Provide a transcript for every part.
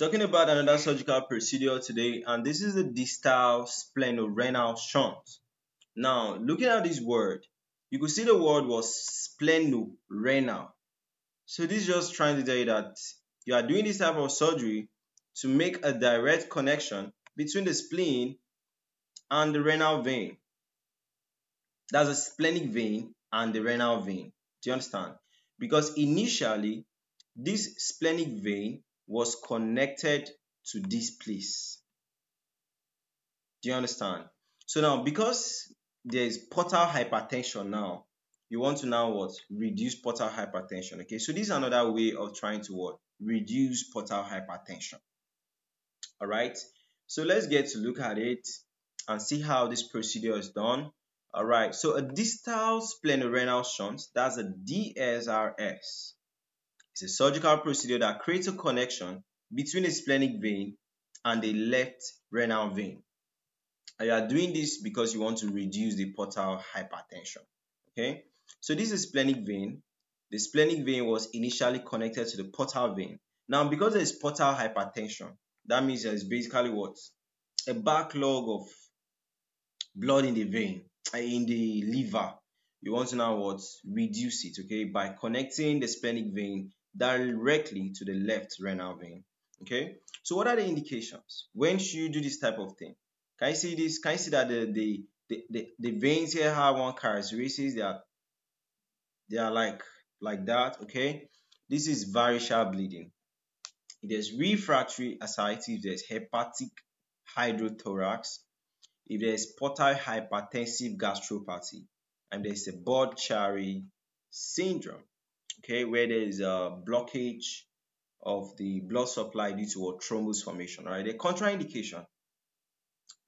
Talking about another surgical procedure today, and this is the distal splenorenal shunt. Now, looking at this word, you could see the word was splenorenal. So this is just trying to tell you that you are doing this type of surgery to make a direct connection between the spleen and the renal vein. That's a splenic vein and the renal vein. Do you understand? Because initially, this splenic vein was connected to this place. Do you understand? So now, because there is portal hypertension now, you want to now what? Reduce portal hypertension. Okay, so this is another way of trying to what? Reduce portal hypertension. All right, so let's get to look at it and see how this procedure is done. All right, so a distal splenorenal shunt, that's a DSRS. It's a surgical procedure that creates a connection between a splenic vein and the left renal vein. And you are doing this because you want to reduce the portal hypertension. Okay, so this is splenic vein. The splenic vein was initially connected to the portal vein. Now, because there is portal hypertension, that means there is basically what? A backlog of blood in the vein, eh, in the liver. You want to now what? Reduce it, okay, by connecting the splenic vein directly to the left renal vein. Okay, so what are the indications? When should you do this type of thing? Can you see this? Can you see that the the the, the, the veins here have one characteristic they are they are like like that. Okay, this is variceal bleeding. If there's refractory ascites, there's hepatic hydrothorax, if there's portal hypertensive gastropathy, and there's a Budd-Chiari syndrome okay, where there is a blockage of the blood supply due to a thrombus formation, right? The contraindication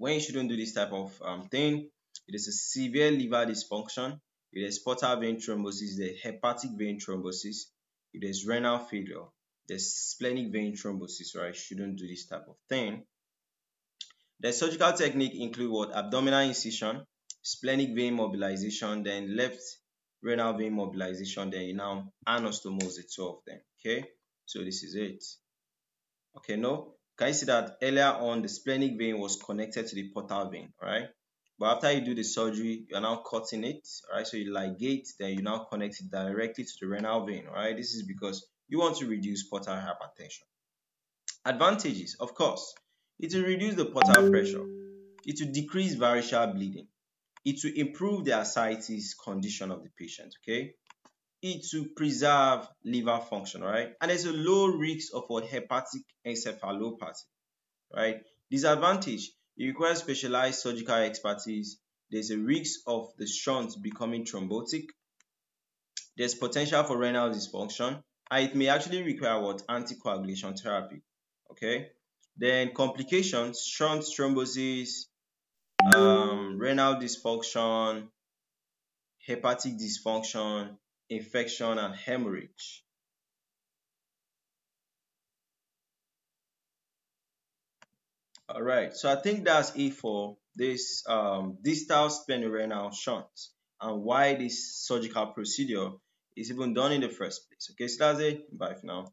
when you shouldn't do this type of um, thing, it is a severe liver dysfunction, it is portal vein thrombosis, the hepatic vein thrombosis, it is renal failure, the splenic vein thrombosis, right? Shouldn't do this type of thing. The surgical technique include what? Abdominal incision, splenic vein mobilization, then left renal vein mobilization, then you now anastomose the two of them. Okay, so this is it. Okay, no, can you see that earlier on the splenic vein was connected to the portal vein, right? But after you do the surgery, you are now cutting it, right? So you ligate, then you now connect it directly to the renal vein, right? This is because you want to reduce portal hypertension. Advantages, of course, it will reduce the portal pressure. It will decrease variceal bleeding it will improve the ascites condition of the patient, okay? It will preserve liver function, right? And there's a low risk of a hepatic encephalopathy, right? Disadvantage, it requires specialized surgical expertise. There's a risk of the shunt becoming thrombotic. There's potential for renal dysfunction, and it may actually require what anticoagulation therapy. Okay. Then complications, shunt thrombosis, um, renal dysfunction, hepatic dysfunction, infection, and hemorrhage. All right, so I think that's it for this um, distal splenorenal shunt and why this surgical procedure is even done in the first place. Okay, so that's it. Bye for now.